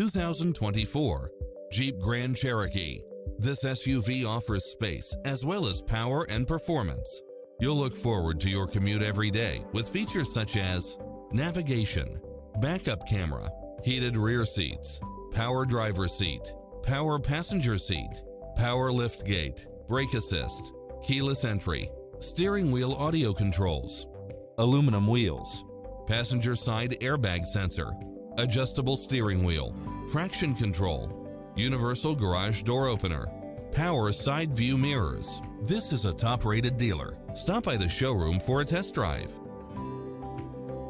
2024 Jeep Grand Cherokee. This SUV offers space as well as power and performance. You'll look forward to your commute every day with features such as navigation, backup camera, heated rear seats, power driver seat, power passenger seat, power lift gate, brake assist, keyless entry, steering wheel audio controls, aluminum wheels, passenger side airbag sensor, adjustable steering wheel, traction control, universal garage door opener, power side view mirrors. This is a top rated dealer. Stop by the showroom for a test drive.